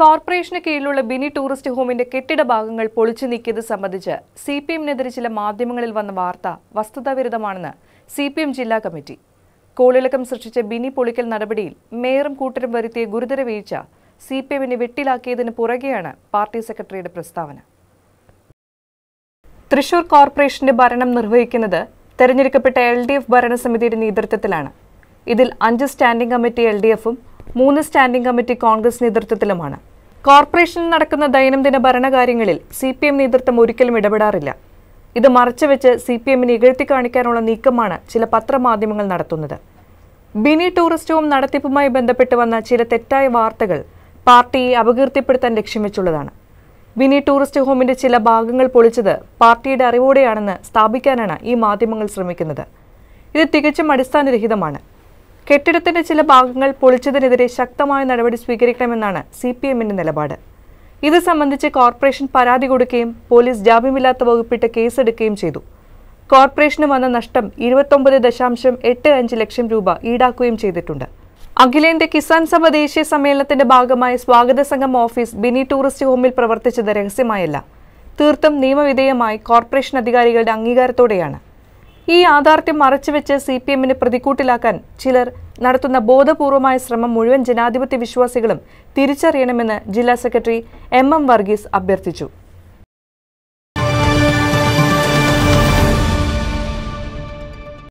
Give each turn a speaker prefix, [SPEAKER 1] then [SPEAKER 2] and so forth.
[SPEAKER 1] Corporation കീഴിലുള്ള Bini tourist ഹോമിന്റെ കെട്ടിട ഭാഗങ്ങൾ പൊളിച്ചു നീക്കിയത് സംബന്ധിച്ച് സി പി എമ്മിനെതിരെ ചില മാധ്യമങ്ങളിൽ വന്ന വാർത്ത വസ്തുതാവിരുദ്ധമാണെന്ന് സി പി എം ജില്ലാ കമ്മിറ്റി. കോളിളക്കം സൃഷ്ടിച്ച ബിനി പൊളിക്കൽ നടപടിയിൽ മേയറും കൂട്ടരും വരുത്തിയ ഗുരുതര വീഴ്ച സി പി എമ്മിനെ വെട്ടിലാക്കിയതിന് പുറകെയാണ് പാർട്ടി സെക്രട്ടറിയുടെ പ്രസ്താവന. തൃശൂർ കോർപ്പറേഷന്റെ ഭരണം നിർവഹിക്കുന്നത് തെരഞ്ഞെടുക്കപ്പെട്ട എൽ ഡി എഫ് ഭരണസമിതിയുടെ നേതൃത്വത്തിലാണ്. ഇതിൽ അഞ്ച് സ്റ്റാൻഡിംഗ് കമ്മിറ്റി എൽ ഡി എഫും മൂന്ന് സ്റ്റാൻഡിംഗ് കമ്മിറ്റി കോൺഗ്രസ് നേതൃത്വത്തിലുമാണ്. കോർപ്പറേഷനിൽ നടക്കുന്ന ദൈനംദിന ഭരണകാര്യങ്ങളിൽ സി പി എം നേതൃത്വം ഒരിക്കലും ഇടപെടാറില്ല. ഇത് മറച്ചുവെച്ച് സി പി എമ്മിനെ ഇകഴ്ത്തി കാണിക്കാനുള്ള നീക്കമാണ് ചില പത്രമാധ്യമങ്ങൾ നടത്തുന്നത്. ബിനി ടൂറിസ്റ്റവും നടത്തിപ്പുമായി ബന്ധപ്പെട്ട് വന്ന ചില തെറ്റായ വാർത്തകൾ പാർട്ടിയെ അപകീർത്തിപ്പെടുത്താൻ ലക്ഷ്യം വെച്ചുള്ളതാണ്. ബിനി ടൂറിസ്റ്റ് ഹോമിന്റെ ചില ഭാഗങ്ങൾ പൊളിച്ചത് പാർട്ടിയുടെ അറിവോടെയാണെന്ന് സ്ഥാപിക്കാനാണ് ഈ മാധ്യമങ്ങൾ ശ്രമിക്കുന്നത്. ഇത് തികച്ചും അടിസ്ഥാനരഹിതമാണ്. കെട്ടിടത്തിന്റെ ചില ഭാഗങ്ങൾ പൊളിച്ചതിനെതിരെ ശക്തമായ നടപടി സ്വീകരിക്കണമെന്നാണ് സി പി എമ്മിന്റെ നിലപാട്. ഇത് സംബന്ധിച്ച് കോർപ്പറേഷൻ പരാതി കൊടുക്കുകയും പോലീസ് ജാമ്യമില്ലാത്ത വകുപ്പിട്ട് കേസെടുക്കുകയും ചെയ്തു. കോർപ്പറേഷന് വന്ന നഷ്ടം ഇരുപത്തൊമ്പത് ദശാംശം എട്ട് അഞ്ച് ലക്ഷം രൂപ ഈടാക്കുകയും ചെയ്തിട്ടുണ്ട്. അഖിലേന്ത്യ കിസാൻ സഭ ദേശീയ സമ്മേളനത്തിന്റെ ഭാഗമായി സ്വാഗത സംഘം ഓഫീസ് ബിനി ടൂറിസ്റ്റ് ഹോമിൽ പ്രവർത്തിച്ചത് രഹസ്യമായല്ല. തീർത്തും നിയമവിധേയമായി കോർപ്പറേഷൻ അധികാരികളുടെ അംഗീകാരത്തോടെയാണ്. ഈ യാഥാർത്ഥ്യം മറച്ചുവെച്ച് സി പി എമ്മിനെ പ്രതിക്കൂട്ടിലാക്കാൻ ചിലർ നടത്തുന്ന ബോധപൂർവമായ ശ്രമം മുഴുവൻ ജനാധിപത്യ വിശ്വാസികളും തിരിച്ചറിയണമെന്ന് ജില്ലാ സെക്രട്ടറി എം എം വർഗീസ് അഭ്യർത്ഥിച്ചു.